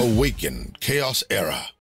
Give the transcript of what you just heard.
Awaken Chaos Era.